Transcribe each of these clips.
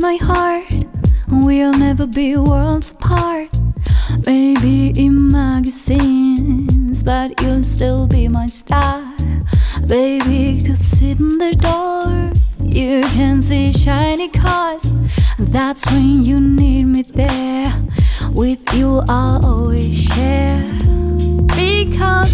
my heart. We'll never be worlds apart. Maybe in magazines, but you'll still be my star. Baby, cause in the door, you can see shiny cars. That's when you need me there. With you, I'll always share. Because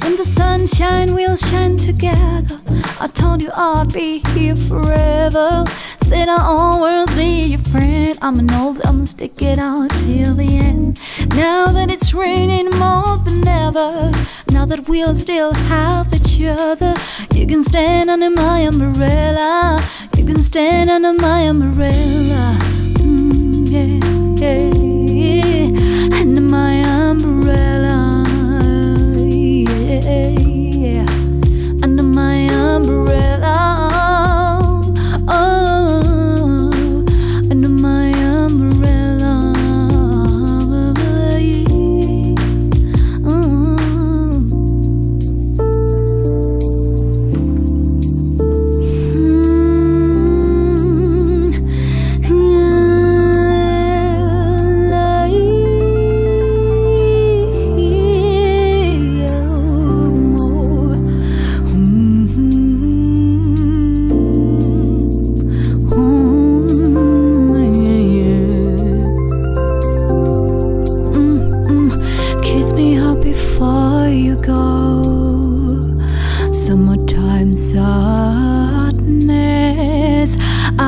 when the sunshine will shine together, I told you I'd be here forever. Said I'll always be your friend. I'ma know I'ma stick it out till the end. Now that it's raining more than ever, now that we'll still have each other, you can stand under my umbrella. You can stand under my umbrella. Mm, yeah, yeah,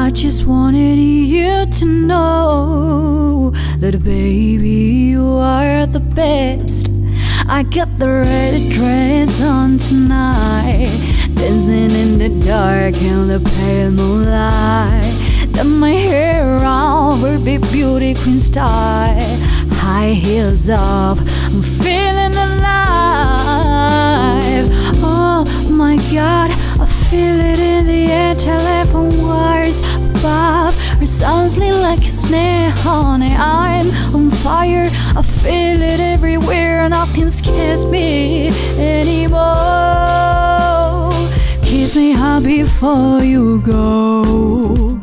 I just wanted you to know that, baby, you are the best. I got the red dress on tonight, dancing in the dark in the pale moonlight. Done my hair over big beauty queen style, high heels off, I'm feeling alive. Oh my God, I feel it in the air. Telephone above, resoundly like a snare, honey. I'm on fire. I feel it everywhere. Nothing scares me anymore. Kiss me hard before you go.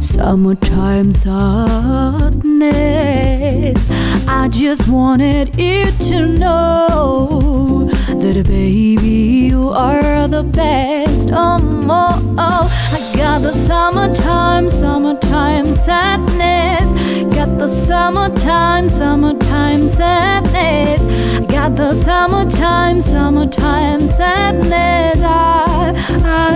Summertime sadness. I just wanted you to know that, baby, you are the best. Oh, oh, oh. I got the summertime, summertime, summertime sadness. I got the summertime, summertime sadness. I, I,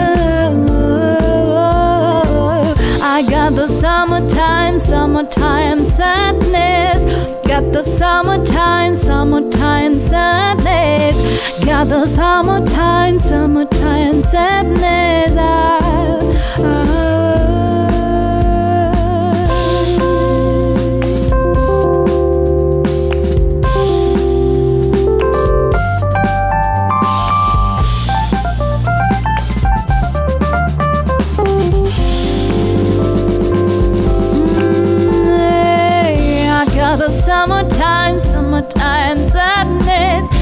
I got the summertime, summertime sadness. Got the summertime, summertime sadness. Got the summertime, summertime sadness. I, another summertime, summertime sadness.